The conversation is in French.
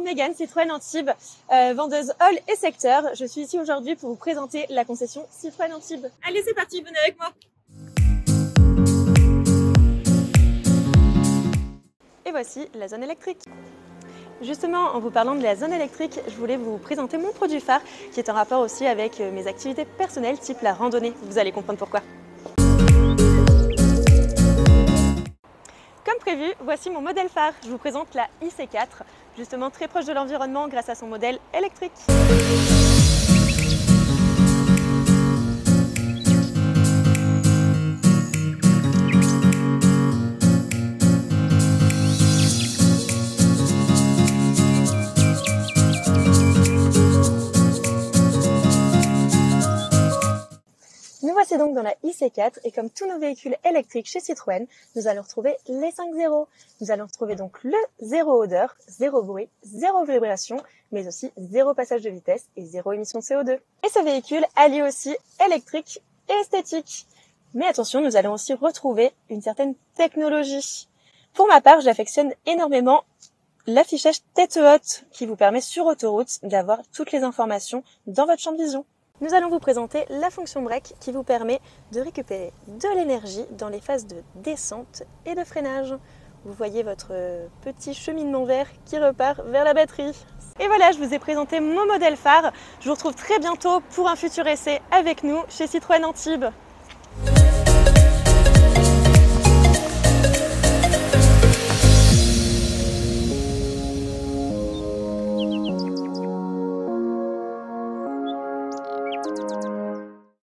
Mégane, Citroën Antibes, euh, vendeuse hall et secteur. Je suis ici aujourd'hui pour vous présenter la concession Citroën Antibes. Allez, c'est parti, venez avec moi. Et voici la zone électrique. Justement, en vous parlant de la zone électrique, je voulais vous présenter mon produit phare qui est en rapport aussi avec euh, mes activités personnelles type la randonnée. Vous allez comprendre pourquoi. Voici mon modèle phare. Je vous présente la IC4, justement très proche de l'environnement grâce à son modèle électrique. Nous voici donc dans la IC4 et comme tous nos véhicules électriques chez Citroën, nous allons retrouver les 5 zéros. Nous allons retrouver donc le zéro odeur, zéro bruit, zéro vibration, mais aussi zéro passage de vitesse et zéro émission de CO2. Et ce véhicule allie aussi électrique et esthétique. Mais attention, nous allons aussi retrouver une certaine technologie. Pour ma part, j'affectionne énormément l'affichage tête haute qui vous permet sur autoroute d'avoir toutes les informations dans votre champ de vision. Nous allons vous présenter la fonction break qui vous permet de récupérer de l'énergie dans les phases de descente et de freinage. Vous voyez votre petit cheminement vert qui repart vers la batterie. Et voilà, je vous ai présenté mon modèle phare. Je vous retrouve très bientôt pour un futur essai avec nous chez Citroën Antibes.